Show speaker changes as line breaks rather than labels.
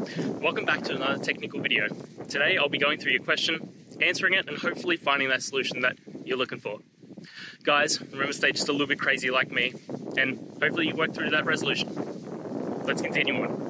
Welcome back to another technical video. Today I'll be going through your question, answering it, and hopefully finding that solution that you're looking for. Guys, remember stay just a little bit crazy like me, and hopefully you work through that resolution. Let's continue on.